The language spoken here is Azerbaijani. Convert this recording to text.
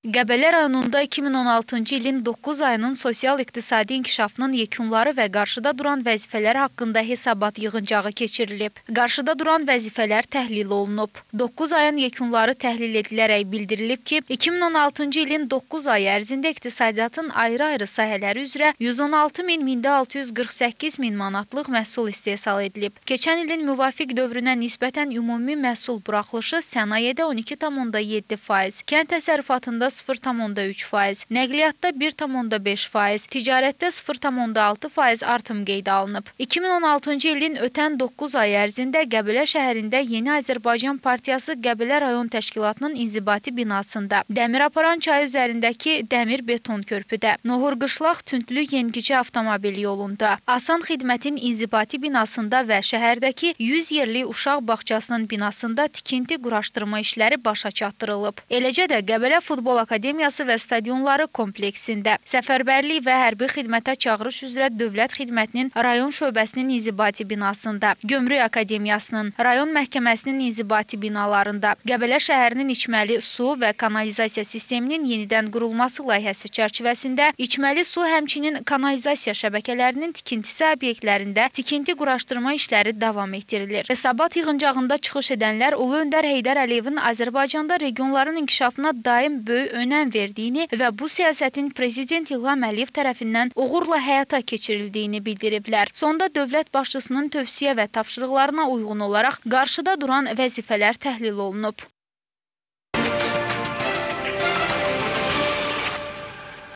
Qəbələ rayonunda 2016-cı ilin 9 ayının sosial-iqtisadi inkişafının yekunları və qarşıda duran vəzifələr haqqında hesabat yığıncağı keçirilib. Qarşıda duran vəzifələr təhlil olunub. 9 ayın yekunları təhlil edilərək bildirilib ki, 2016-cı ilin 9 ayı ərzində iqtisadiyyatın ayrı-ayrı sahələri üzrə 116 min mində 648 min manatlıq məhsul istehsal edilib. Keçən ilin müvafiq dövrünə nisbətən ümumi məhsul buraxılışı sənayedə 12,7%, kənd təsərrüfatında 0,3%, nəqliyyatda 1,5%, ticarətdə 0,6% artım qeydə alınıb. 2016-cı ilin ötən 9 ay ərzində Qəbələ şəhərində Yeni Azərbaycan Partiyası Qəbələ rayon təşkilatının inzibati binasında, Dəmiraparan çayı üzərindəki dəmir beton körpüdə, Nohurqışlaq Tündlü Yenigici avtomobil yolunda, Asan Xidmətin inzibati binasında və şəhərdəki 100 yerli uşaq bağçasının binasında tikinti quraşdırma işləri başa çatdırılıb. Eləcə də Qəbələ Futbol Akademiyası və stadionları kompleksində səfərbərlik və hərbi xidmətə çağırış üzrə Dövlət Xidmətinin rayon şöbəsinin inzibati binasında, Gömrük Akademiyasının, rayon məhkəməsinin inzibati binalarında, Qəbələ şəhərinin içməli su və kanalizasiya sisteminin yenidən qurulması layihəsi çərçivəsində içməli su həmçinin kanalizasiya şəbəkələrinin tikintisi obyektlərində tikinti quraşdırma işləri davam etdirilir. Hesabat yığıncağında çıxış edənlər Ulu Öndər Heydər Əliyevin Azərbaycanda regionların inkişafına daim böyük önəm verdiyini və bu siyasətin Prezident İlham Əliyev tərəfindən uğurla həyata keçirildiyini bildiriblər. Sonda dövlət başçısının tövsiyə və tapşırıqlarına uyğun olaraq qarşıda duran vəzifələr təhlil olunub.